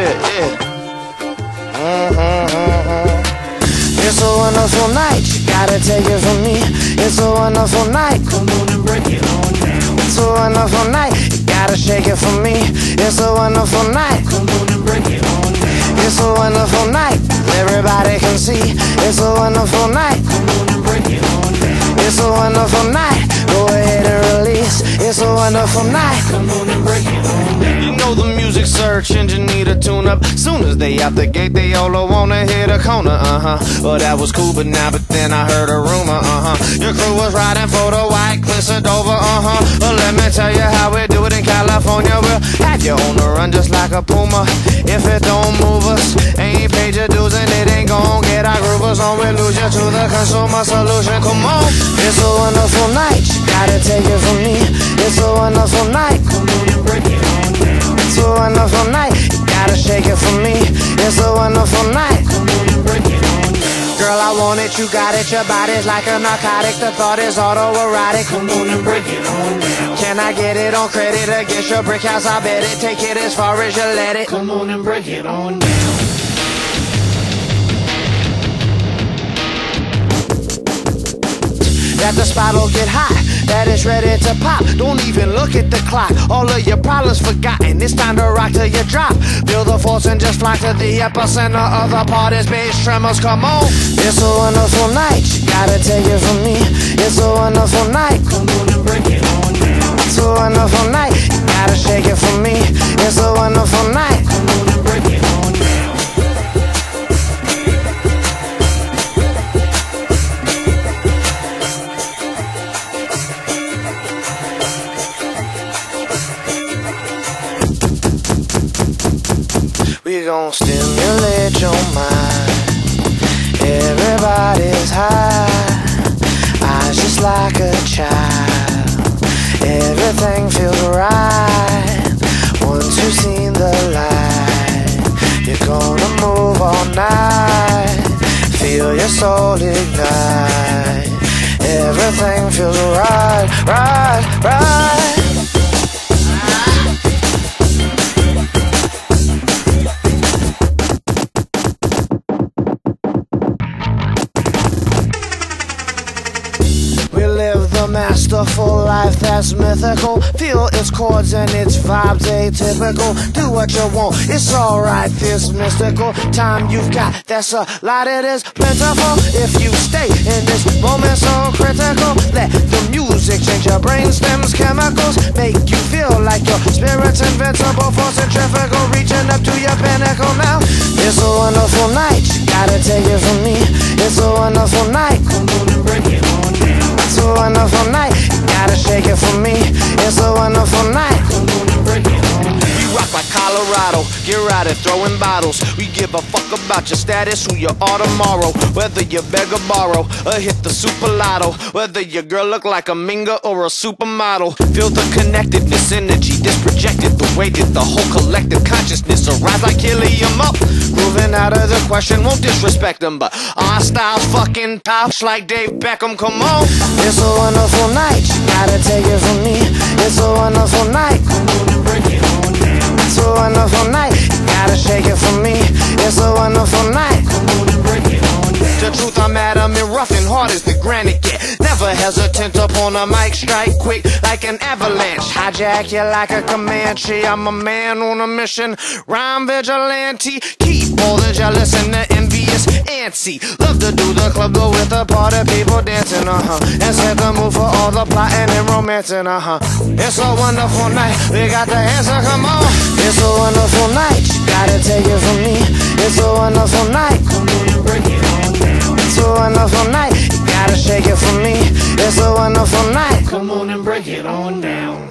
shit, yeah. Mm-hmm. It's a wonderful night, you gotta take it from me. It's a wonderful night, Come on and break it on down. it's a wonderful night, you gotta shake it from me. It's a wonderful night, Come on and break it on down. it's a wonderful night, everybody can see. It's a wonderful night, Come on and break it on down. it's a wonderful night. Go ahead and release. It's a wonderful night. Come on the music search engine need a tune up. Soon as they out the gate, they all wanna hit a corner, uh huh. Well, that was cool, but now, but then I heard a rumor, uh huh. Your crew was riding for the white cliffs of Dover, uh huh. Well, let me tell you how we do it in California. We'll have you on the run just like a puma. If it don't move us, ain't paid your dues and it ain't gon' get our groovers on. We lose you to the consumer solution. Come on, it on down. Girl, I want it, you got it. Your body's like a narcotic. The thought is autoerotic. Come on and break it on down. Can I get it on credit against your brick house? I bet it. Take it as far as you let it. Come on and break it on down. That the spot'll get hot, that it's ready to pop. Don't even look at the clock. All of your problems forgotten. It's time to rock till you drop. Feel the force and just fly to the epicenter of the party's bass tremors. Come on, it's a wonderful night. You gotta take it from me. It's a wonderful night. Come on and break it on down. It's a wonderful night. You gotta shake it for me. It's a wonderful night. Gon' stimulate your mind. Everybody's high. Eyes just like a child. Everything feels right. Once you've seen the light, you're gonna move all night. Feel your soul ignite. Everything feels right, right, right. Masterful life that's mythical. Feel its chords and its vibes atypical. Do what you want, it's alright, this mystical time you've got. That's a lot, it is plentiful. If you stay in this moment so critical, let the music change your brain stems, chemicals, make you feel like your spirit's invincible, for centrifugal, reaching up to your pinnacle now. It's a wonderful night, you gotta take it from me. It's a wonderful night. Throwing bottles. We give a fuck about your status, who you are tomorrow. Whether you beg or borrow, or hit the super lotto. Whether your girl look like a minga or a supermodel. Feel the connectedness, energy, this projected. The way that the whole collective consciousness arise like helium up. Grooving out of the question, won't disrespect them, but our style's fucking tops like Dave Beckham. Come on. It's a wonderful night. You gotta take it from me. It's a wonderful night. Never up on a mic, strike quick like an avalanche. Hijack you like a Comanche. I'm a man on a mission, rhyme vigilante. Keep all the jealous and the envious antsy. Love to do the club, go with the party people dancing, uh huh. And set the mood for all the plotting and romancing, uh huh. It's a wonderful night, we got the answer, come on. It's a wonderful night, you gotta take it from me. It's a wonderful night. Come on and break it on down. It's a wonderful It's a wonderful night. Come on and break it on down.